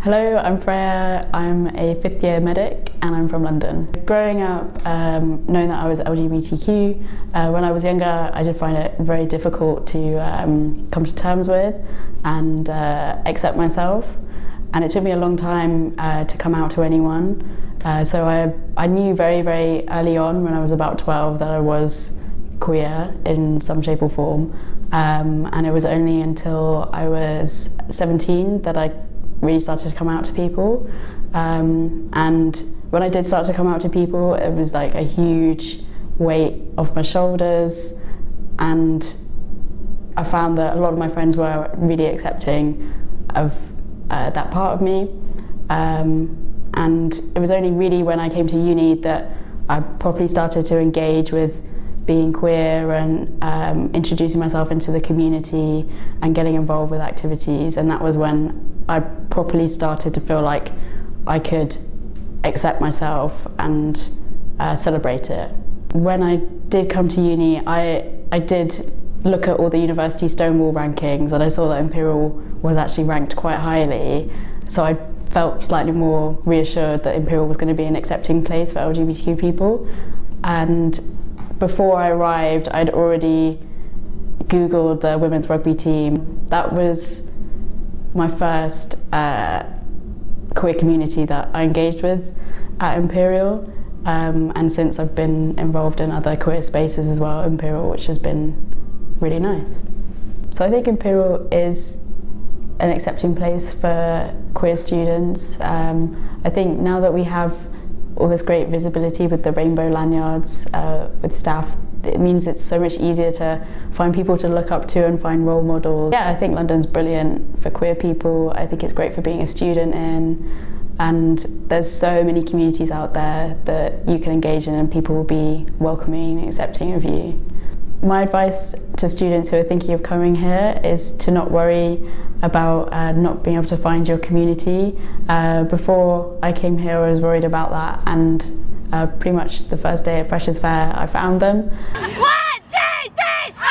Hello, I'm Freya. I'm a fifth year medic and I'm from London. Growing up, um, knowing that I was LGBTQ, uh, when I was younger, I did find it very difficult to um, come to terms with and uh, accept myself. And it took me a long time uh, to come out to anyone. Uh, so I, I knew very, very early on when I was about 12 that I was queer in some shape or form. Um, and it was only until I was 17 that I really started to come out to people. Um, and when I did start to come out to people, it was like a huge weight off my shoulders. And I found that a lot of my friends were really accepting of uh, that part of me. Um, and it was only really when I came to uni that I properly started to engage with being queer and um, introducing myself into the community and getting involved with activities. And that was when I properly started to feel like I could accept myself and uh, celebrate it. When I did come to uni, I, I did look at all the university Stonewall rankings and I saw that Imperial was actually ranked quite highly. So I felt slightly more reassured that Imperial was going to be an accepting place for LGBTQ people. And before I arrived, I'd already Googled the women's rugby team. That was my first uh, queer community that I engaged with at Imperial. Um, and since I've been involved in other queer spaces as well, Imperial, which has been really nice. So I think Imperial is an accepting place for queer students. Um, I think now that we have all this great visibility with the rainbow lanyards uh, with staff it means it's so much easier to find people to look up to and find role models. Yeah, I think London's brilliant for queer people. I think it's great for being a student in. And there's so many communities out there that you can engage in and people will be welcoming accepting of you. My advice to students who are thinking of coming here is to not worry about uh, not being able to find your community. Uh, before I came here, I was worried about that, and uh, pretty much the first day at Freshers Fair, I found them. One, two, three!